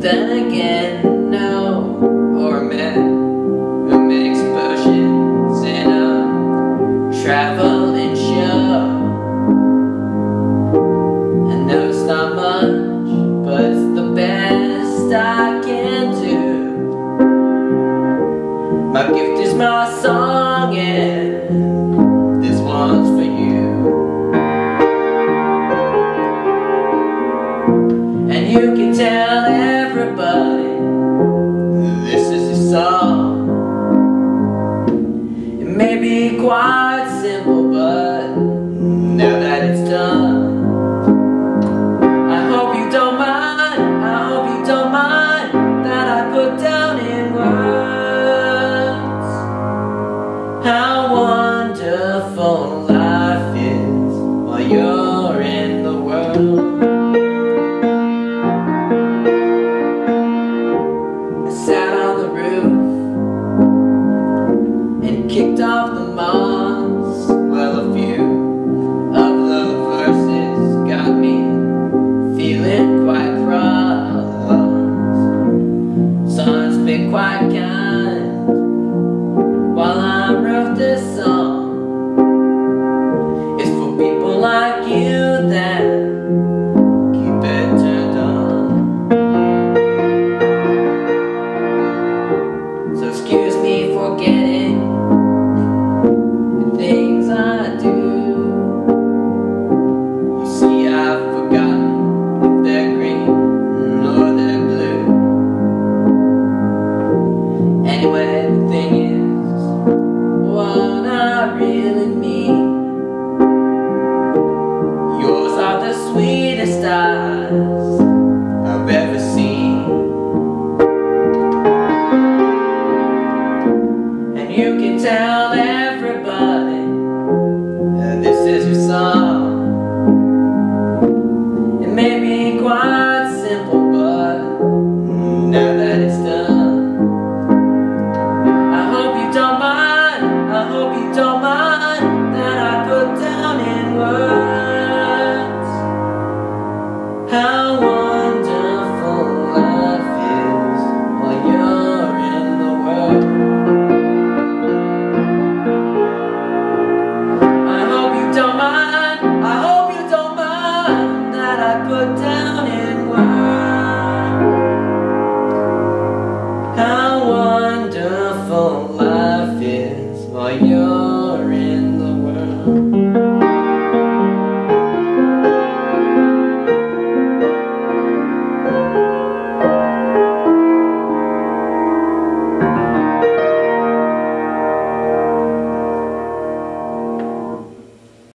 then again, no, or who makes potions in a traveling show. I know it's not much, but it's the best I can do. My gift is my song, and this one's for you. And you can tell may be quite simple, but now that it's done, I hope you don't mind. I hope you don't mind that I put down in words how wonderful life is while you're kicked off the moss. Well, a few of the verses got me feeling the sweetest eyes I've ever seen. And you can tell everybody How wonderful life is while you.